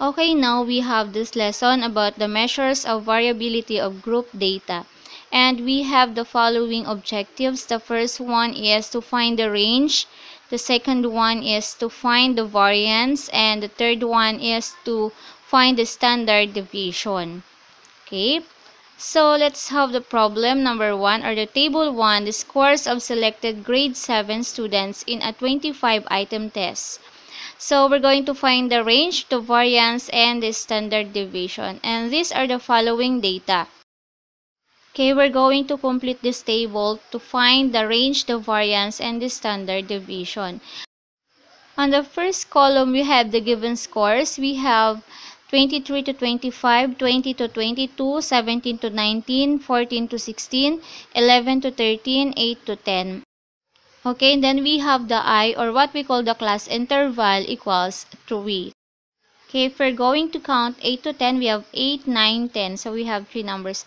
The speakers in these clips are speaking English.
Okay, now we have this lesson about the measures of variability of group data. And we have the following objectives. The first one is to find the range. The second one is to find the variance. And the third one is to find the standard deviation. Okay, so let's have the problem number one or the table one, the scores of selected grade 7 students in a 25 item test. So we're going to find the range, the variance, and the standard deviation. And these are the following data. Okay, we're going to complete this table to find the range, the variance, and the standard deviation. On the first column, we have the given scores. We have 23 to 25, 20 to 22, 17 to 19, 14 to 16, 11 to 13, 8 to 10. Okay, then we have the i or what we call the class interval equals 3. Okay, if we're going to count 8 to 10, we have 8, 9, 10. So we have three numbers.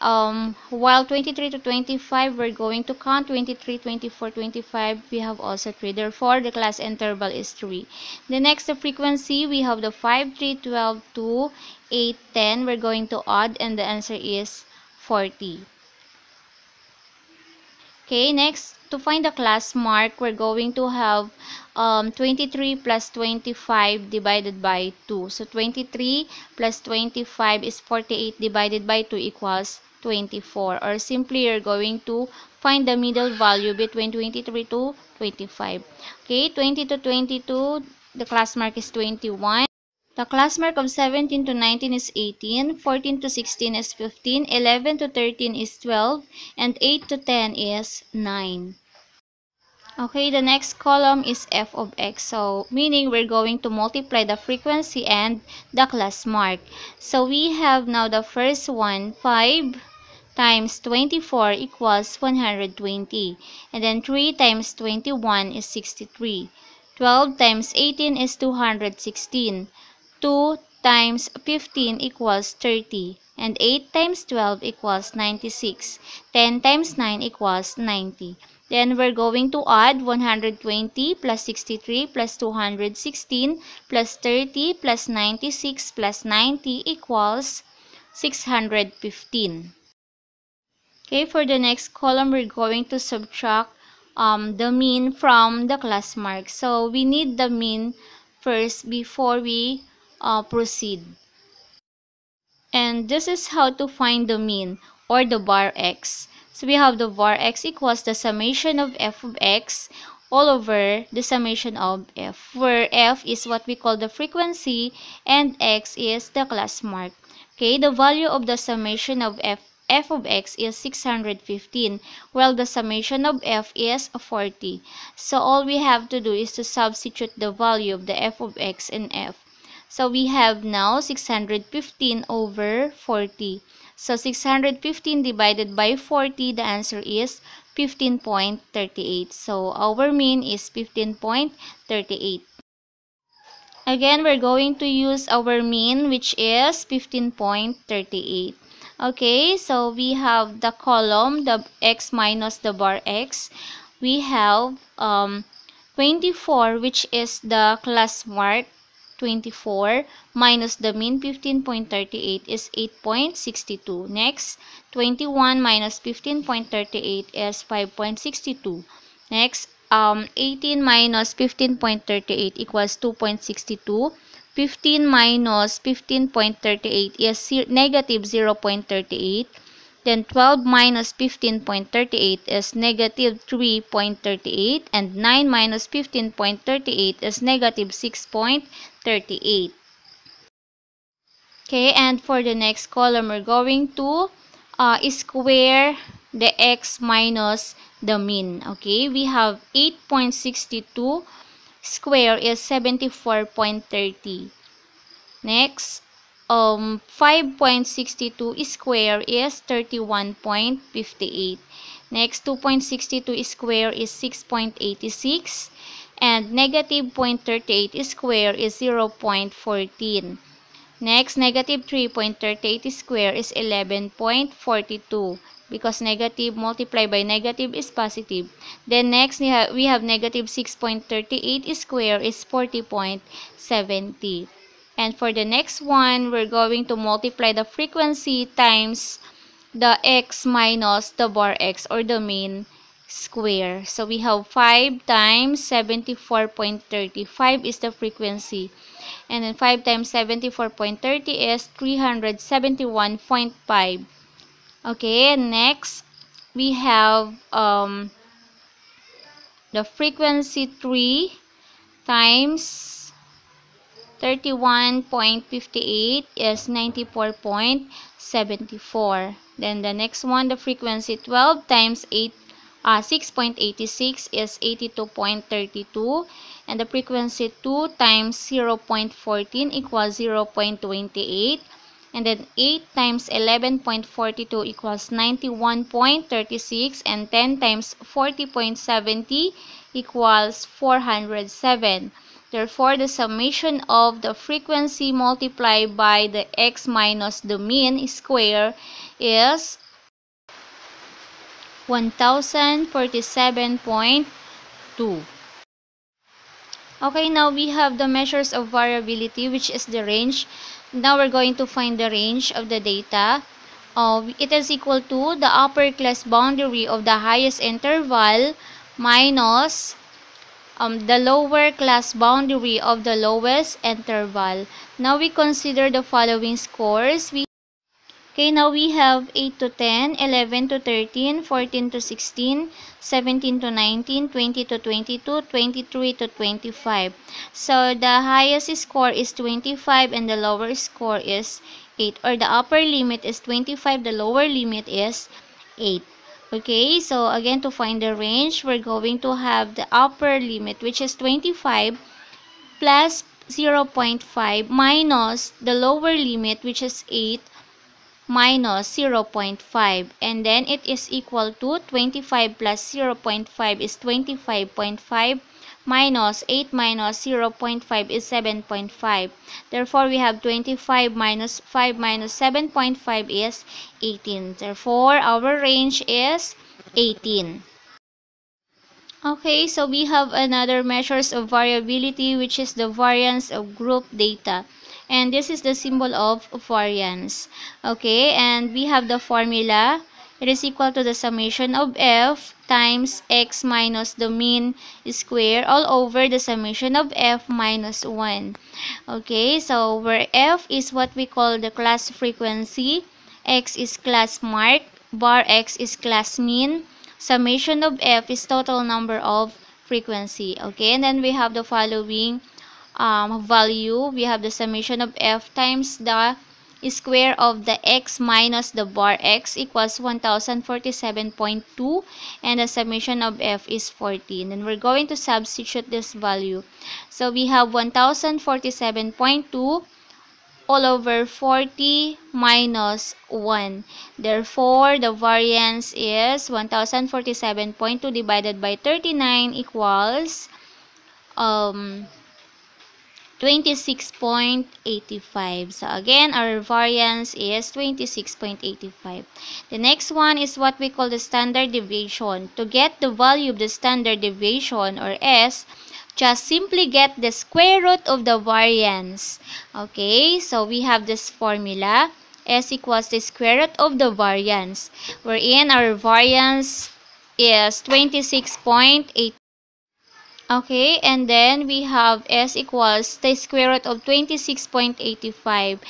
Um, while 23 to 25, we're going to count 23, 24, 25. We have also 3. Therefore, the class interval is 3. The next the frequency, we have the 5, 3, 12, 2, 8, 10. We're going to add and the answer is 40. Okay, next, to find the class mark, we're going to have um, 23 plus 25 divided by 2. So, 23 plus 25 is 48 divided by 2 equals 24. Or simply, you're going to find the middle value between 23 to 25. Okay, 20 to 22, the class mark is 21. The class mark of 17 to 19 is 18, 14 to 16 is 15, 11 to 13 is 12, and 8 to 10 is 9. Okay, the next column is f of x. So, meaning we're going to multiply the frequency and the class mark. So, we have now the first one, 5 times 24 equals 120. And then 3 times 21 is 63. 12 times 18 is 216. 2 times 15 equals 30. And 8 times 12 equals 96. 10 times 9 equals 90. Then we're going to add 120 plus 63 plus 216 plus 30 plus 96 plus 90 equals 615. Okay, for the next column, we're going to subtract um, the mean from the class mark. So, we need the mean first before we uh, proceed. And this is how to find the mean or the bar x. So we have the var x equals the summation of f of x all over the summation of f, where f is what we call the frequency and x is the class mark. Okay, the value of the summation of f f of x is 615, while the summation of f is 40. So all we have to do is to substitute the value of the f of x in f. So we have now 615 over 40. So 615 divided by 40, the answer is 15.38. So our mean is 15.38. Again, we're going to use our mean which is 15.38. Okay, so we have the column, the x minus the bar x. We have um, 24 which is the class mark 24 minus the mean 15.38 is 8.62. Next, 21 minus 15.38 is 5.62. Next, um, 18 minus 15.38 equals 2.62. 15 minus 15.38 is negative 0.38. Then 12 minus 15.38 is negative 3.38 and 9 minus 15.38 is negative 6.38. Okay, and for the next column, we're going to uh, square the x minus the mean. Okay, we have 8.62 square is 74.30. Next, um, 5.62 square is 31.58. Next, 2.62 square is 6.86. And negative 0.38 square is 0.14. Next, negative 3.38 square is 11.42 because negative multiplied by negative is positive. Then next, we have, negative 6.38 square is 40.70. And for the next one, we're going to multiply the frequency times the x minus the bar x or the mean square. So we have 5 times 74.35 is the frequency. And then 5 times 74.30 is 371.5. Okay, next we have um, the frequency 3 times 31.58 is 94.74. Then the next one, the frequency 12 times 8 uh, 6.86 is 82.32 and the frequency 2 times 0.14 equals 0.28 and then 8 times 11.42 equals 91.36 and 10 times 40.70 equals 407 therefore the summation of the frequency multiplied by the x minus the mean square is 1047.2. Okay, now we have the measures of variability, which is the range. Now we're going to find the range of the data. Uh, it is equal to the upper class boundary of the highest interval minus um, the lower class boundary of the lowest interval. Now we consider the following scores. We Okay, now we have 8 to 10, 11 to 13, 14 to 16, 17 to 19, 20 to 22, 23 to 25. So, the highest score is 25 and the lower score is 8. Or the upper limit is 25, the lower limit is 8. Okay, so again to find the range, we're going to have the upper limit which is 25 plus 0.5 minus the lower limit which is 8 minus 0.5 and then it is equal to 25 plus 0.5 is 25.5 minus 8 minus 0.5 is 7.5 therefore we have 25 minus 5 minus 7.5 is 18 therefore our range is 18 okay so we have another measures of variability which is the variance of group data. And this is the symbol of variance. Okay and we have the formula it is equal to the summation of f times x minus the mean square all over the summation of f minus 1 okay so where f is what we call the class frequency x is class mark bar x is class mean. Summation of f is total number of frequency. Okay and then we have the following um, value, we have the summation of f times the square of the x minus the bar x equals 1047.2 and the summation of f is 14 and we're going to substitute this value. So we have 1047.2 all over 40 minus 1 therefore the variance is 1047.2 divided by 39 equals um 26.85. So again, our variance is 26.85. The next one is what we call the standard deviation. To get the value of the standard deviation or S, just simply get the square root of the variance. Okay, so we have this formula. S equals the square root of the variance. Wherein our variance is 26.85. Okay, and then we have s equals the square root of 26.85.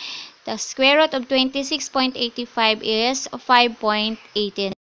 The square root of 26.85 is 5.18.